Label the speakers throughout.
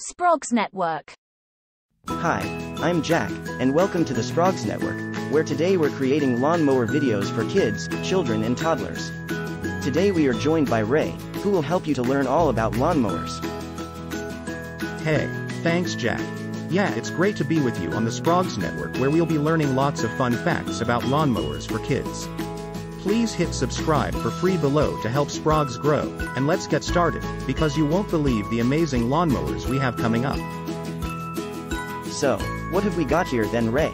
Speaker 1: Sprogz Network.
Speaker 2: Hi, I'm Jack, and welcome to the Sprogz Network, where today we're creating lawnmower videos for kids, children, and toddlers. Today we are joined by Ray, who will help you to learn all about lawnmowers.
Speaker 3: Hey, thanks Jack. Yeah, it's great to be with you on the Sprogz Network where we'll be learning lots of fun facts about lawnmowers for kids. Please hit subscribe for free below to help Sprogz grow, and let's get started, because you won't believe the amazing lawnmowers we have coming up.
Speaker 2: So, what have we got here then, Ray?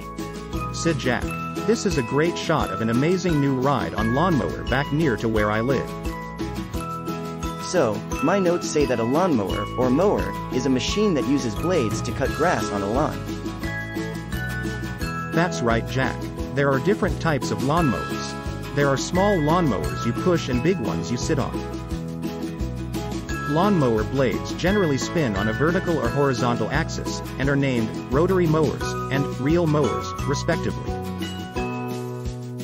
Speaker 3: Said Jack. This is a great shot of an amazing new ride on lawnmower back near to where I live.
Speaker 2: So, my notes say that a lawnmower, or mower, is a machine that uses blades to cut grass on a lawn.
Speaker 3: That's right Jack. There are different types of lawnmowers. There are small lawnmowers you push and big ones you sit on. Lawnmower blades generally spin on a vertical or horizontal axis, and are named rotary mowers and reel mowers, respectively.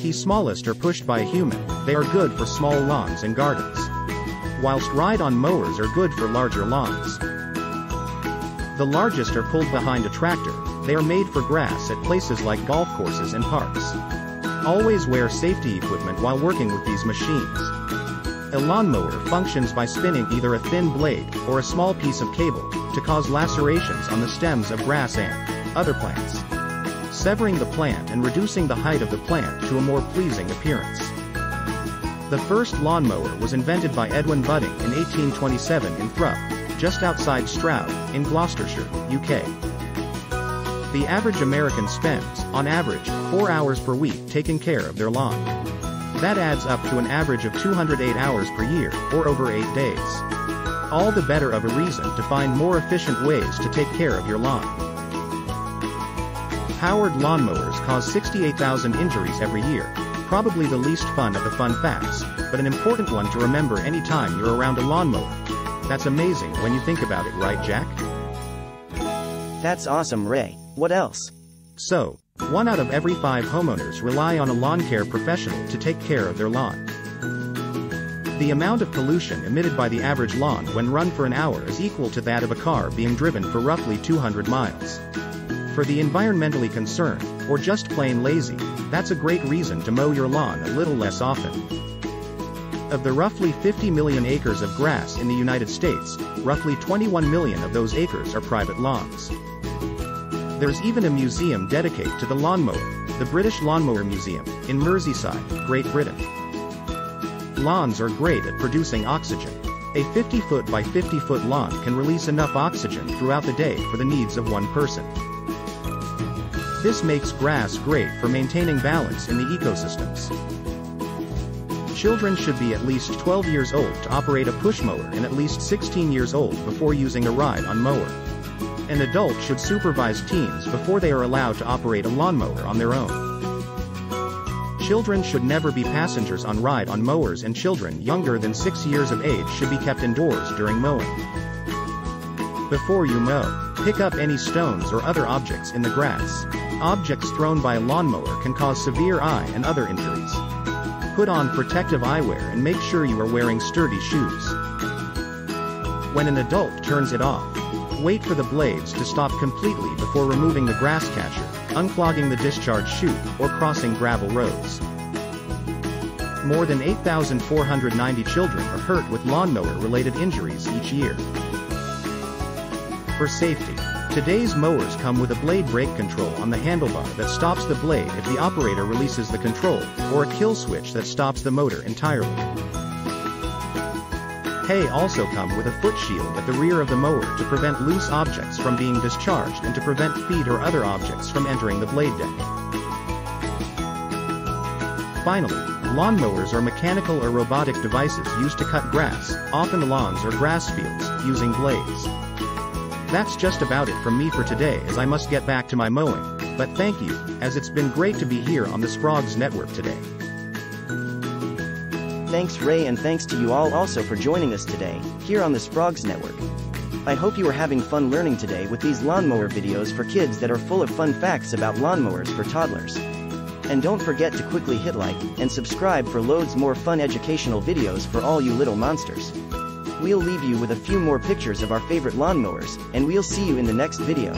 Speaker 3: The smallest are pushed by a human, they are good for small lawns and gardens. Whilst ride-on mowers are good for larger lawns. The largest are pulled behind a tractor, they are made for grass at places like golf courses and parks. Always wear safety equipment while working with these machines. A lawnmower functions by spinning either a thin blade or a small piece of cable to cause lacerations on the stems of grass and other plants, severing the plant and reducing the height of the plant to a more pleasing appearance. The first lawnmower was invented by Edwin Budding in 1827 in Thrupp, just outside Stroud, in Gloucestershire, UK. The average American spends, on average, 4 hours per week taking care of their lawn. That adds up to an average of 208 hours per year, or over 8 days. All the better of a reason to find more efficient ways to take care of your lawn. Powered lawnmowers cause 68,000 injuries every year, probably the least fun of the fun facts, but an important one to remember anytime you're around a lawnmower. That's amazing when you think about it right Jack?
Speaker 2: That's awesome, Ray. What else?
Speaker 3: So, one out of every five homeowners rely on a lawn care professional to take care of their lawn. The amount of pollution emitted by the average lawn when run for an hour is equal to that of a car being driven for roughly 200 miles. For the environmentally concerned, or just plain lazy, that's a great reason to mow your lawn a little less often. Of the roughly 50 million acres of grass in the United States, roughly 21 million of those acres are private lawns. There's even a museum dedicated to the lawnmower, the British Lawnmower Museum, in Merseyside, Great Britain. Lawns are great at producing oxygen. A 50 foot by 50 foot lawn can release enough oxygen throughout the day for the needs of one person. This makes grass great for maintaining balance in the ecosystems. Children should be at least 12 years old to operate a push mower and at least 16 years old before using a ride-on mower. An adult should supervise teens before they are allowed to operate a lawnmower on their own. Children should never be passengers on ride-on mowers and children younger than 6 years of age should be kept indoors during mowing. Before you mow, pick up any stones or other objects in the grass. Objects thrown by a lawnmower can cause severe eye and other injuries. Put on protective eyewear and make sure you are wearing sturdy shoes. When an adult turns it off, wait for the blades to stop completely before removing the grass catcher, unclogging the discharge chute, or crossing gravel roads. More than 8,490 children are hurt with lawnmower-related injuries each year. For safety, today's mowers come with a blade brake control on the handlebar that stops the blade if the operator releases the control, or a kill switch that stops the motor entirely. Hay also come with a foot shield at the rear of the mower to prevent loose objects from being discharged and to prevent feet or other objects from entering the blade deck. Finally, lawnmowers are mechanical or robotic devices used to cut grass, often lawns or grass fields, using blades. That's just about it from me for today as I must get back to my mowing, but thank you, as it's been great to be here on the Sprogz Network today.
Speaker 2: Thanks Ray and thanks to you all also for joining us today, here on the Sprogz Network. I hope you are having fun learning today with these lawnmower videos for kids that are full of fun facts about lawnmowers for toddlers. And don't forget to quickly hit like and subscribe for loads more fun educational videos for all you little monsters. we'll leave you with a few more pictures of our favorite lawnmowers, and we'll see you in the next video.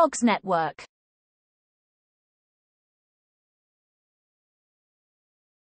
Speaker 1: Sprogz Network